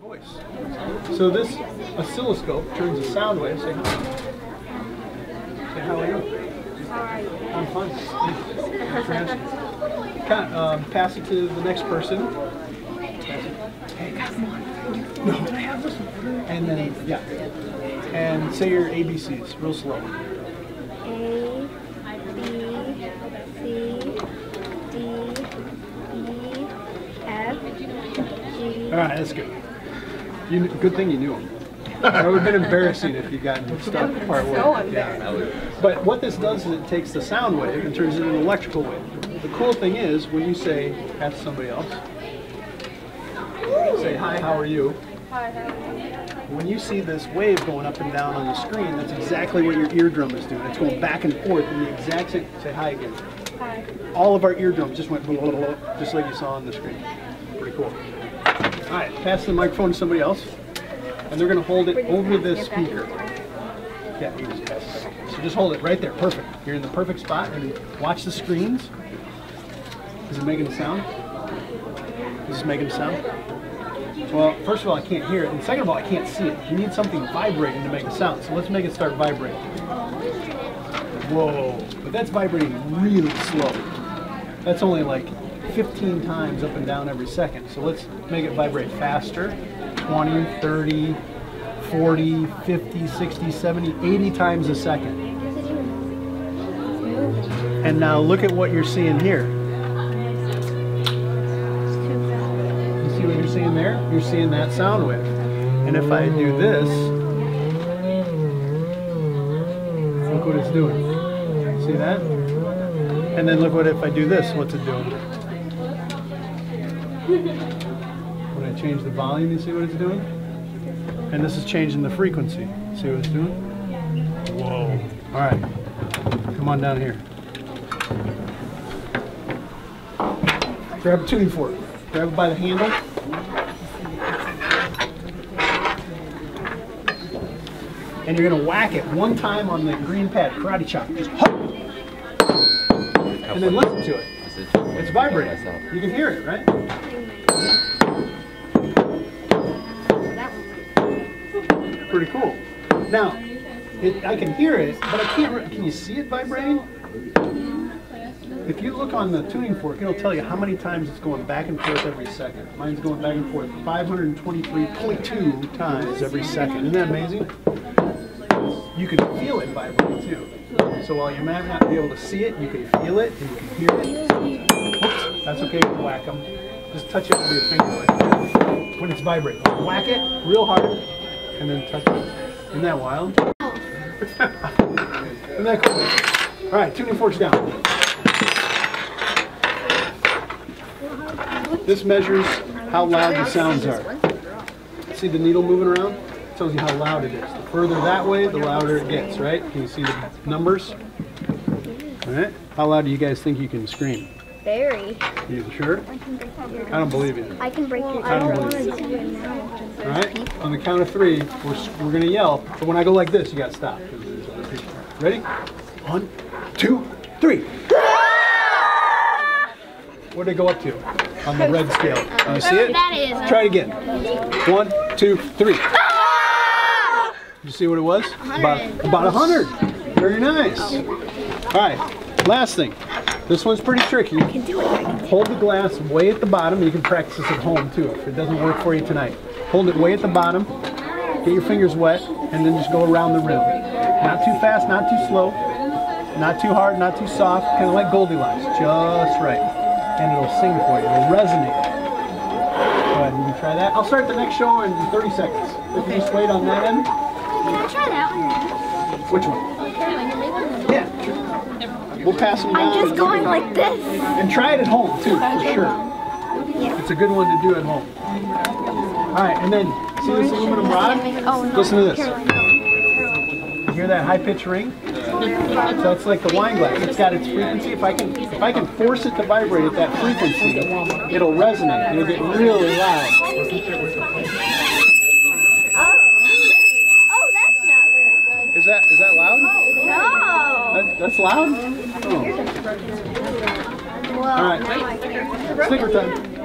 voice. So this oscilloscope turns a sound wave. Say. Say how are you? I'm fine. For um, pass it to the next person. Pass it. Hey, come on. No, I have this one? And then yeah. And say your ABCs real slow. A, B, C, D, E, F, G. All right, that's good. You, good thing you knew them. it would have been embarrassing if you gotten stuck part way. Yeah. But what this does is it takes the sound wave and turns it into an electrical wave. The cool thing is when you say, ask somebody else, say, hi, how are you? When you see this wave going up and down on the screen, that's exactly what your eardrum is doing. It's going back and forth in the exact same, say hi again. Hi. All of our eardrums just went blah, blah, blah, just like you saw on the screen. Pretty cool. All right, pass the microphone to somebody else, and they're going to hold it over the speaker. Yeah, you just pass it. So just hold it right there. Perfect. You're in the perfect spot, and watch the screens. Is it making a sound? Is this making a sound? Well, first of all, I can't hear it, and second of all, I can't see it. You need something vibrating to make a sound. So let's make it start vibrating. Whoa! But that's vibrating really slow. That's only like 15 times up and down every second. So let's make it vibrate faster. 20, 30, 40, 50, 60, 70, 80 times a second. And now look at what you're seeing here. You see what you're seeing there? You're seeing that sound wave. And if I do this, look what it's doing. See that? And then look what if I do this, what's it doing? When I change the volume, you see what it's doing? And this is changing the frequency. See what it's doing? Whoa. All right. Come on down here. Grab a tuning fork. Grab it by the handle. And you're gonna whack it one time on the green pad, karate chop. Just. And then listen to it. It's vibrating. You can hear it, right? Pretty cool. Now, it, I can hear it, but I can't. Can you see it vibrating? If you look on the tuning fork, it'll tell you how many times it's going back and forth every second. Mine's going back and forth 523.2 times every second. Isn't that amazing? You can feel it vibrate too. So while you might not be able to see it, you can feel it and you can hear it. That's okay to whack them. Just touch it with your finger like that. When it's vibrating, whack it real hard and then touch it. Isn't that wild? Isn't that cool? All right, tuning forks down. This measures how loud the sounds are. See the needle moving around? Tells you how loud it is. The further that way, the louder it gets, right? Can you see the numbers? All right. How loud do you guys think you can scream? Very. You sure? I don't believe you. I can break your I don't believe All right. On the count of three, we're, we're gonna yell. But when I go like this, you stop. there's other people. Ready? One, two, three. What did it go up to on the red scale? You see it? That is. Try it again. One, two, three. Ah! You see what it was? About about a hundred. Very nice. All right. Last thing. This one's pretty tricky. Hold the glass way at the bottom. You can practice this at home too if it doesn't work for you tonight. Hold it way at the bottom. Get your fingers wet, and then just go around the rim. Not too fast, not too slow, not too hard, not too soft. Kind of like Goldilocks, just right. And it'll sing for you. It'll resonate. Go ahead, you can try that. I'll start the next show in 30 seconds. If you just wait on that end. Can I try that one? Which one? Yeah. We'll pass them down. I'm just going like this. And try it at home too, for sure. It's a good one to do at home. All right, and then see this aluminum rod? Oh. Listen to this. Oh, you hear that high pitched ring? So it's like the wine glass. It's got its frequency. If I can, if I can force it to vibrate at that frequency, it'll resonate. And it'll get really loud. Oh. Oh, that's not very good. Is that is that loud? Oh, no. That, that's loud. Oh. Well, All right. now I can. Snicker time.